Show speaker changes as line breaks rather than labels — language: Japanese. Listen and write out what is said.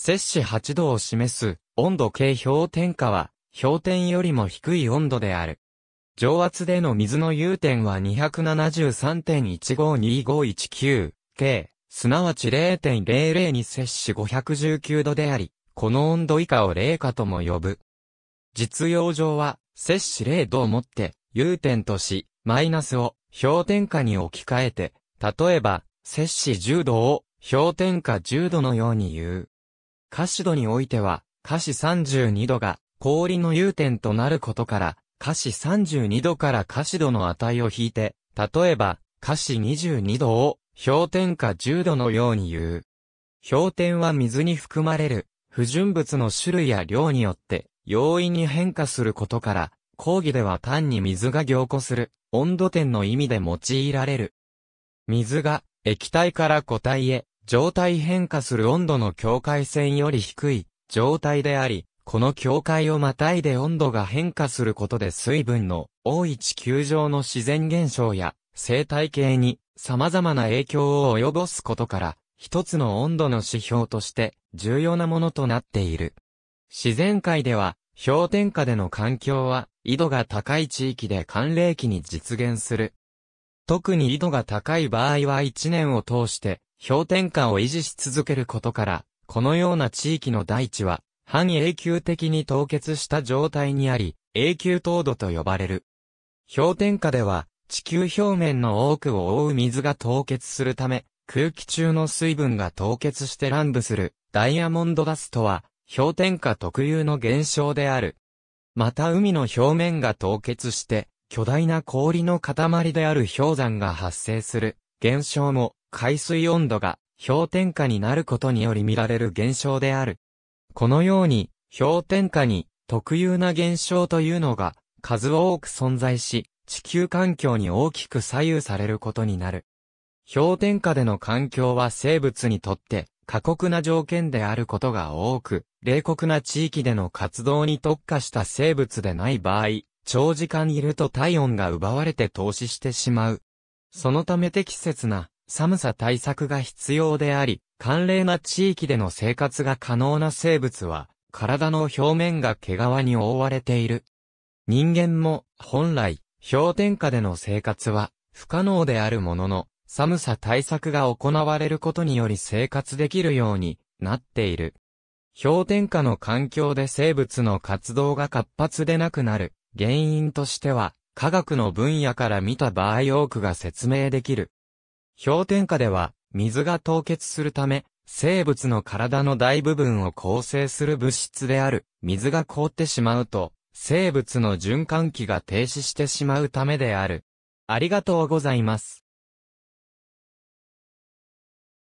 摂氏8度を示す温度計氷点下は氷点よりも低い温度である。上圧での水の融点は 273.152519K、すなわち0.00に摂氏519度であり、この温度以下を零下とも呼ぶ。実用上は、摂氏0度をもって、融点とし、マイナスを氷点下に置き換えて、例えば、摂氏10度を氷点下10度のように言う。可視度においては、可視32度が氷の融点となることから、可視32度から可視度の値を引いて、例えば、可視22度を氷点下10度のように言う。氷点は水に含まれる不純物の種類や量によって容易に変化することから、講義では単に水が凝固する温度点の意味で用いられる。水が液体から固体へ状態変化する温度の境界線より低い状態であり、この境界をまたいで温度が変化することで水分の多い地球上の自然現象や生態系に様々な影響を及ぼすことから、一つの温度の指標として重要なものとなっている。自然界では、氷点下での環境は、緯度が高い地域で寒冷期に実現する。特に緯度が高い場合は一年を通して氷点下を維持し続けることから、このような地域の大地は半永久的に凍結した状態にあり、永久凍土と呼ばれる。氷点下では地球表面の多くを覆う水が凍結するため、空気中の水分が凍結して乱舞するダイヤモンドダストは氷点下特有の現象である。また海の表面が凍結して巨大な氷の塊である氷山が発生する現象も海水温度が氷点下になることにより見られる現象である。このように氷点下に特有な現象というのが数多く存在し、地球環境に大きく左右されることになる。氷点下での環境は生物にとって過酷な条件であることが多く、冷酷な地域での活動に特化した生物でない場合、長時間いると体温が奪われて投資してしまう。そのため適切な寒さ対策が必要であり、寒冷な地域での生活が可能な生物は、体の表面が毛皮に覆われている。人間も、本来、氷点下での生活は不可能であるものの、寒さ対策が行われることにより生活できるようになっている。氷点下の環境で生物の活動が活発でなくなる原因としては、科学の分野から見た場合多くが説明できる。氷点下では、水が凍結するため、生物の体の大部分を構成する物質である水が凍ってしまうと、生物の循環器が停止してしまうためである。ありがとうございます。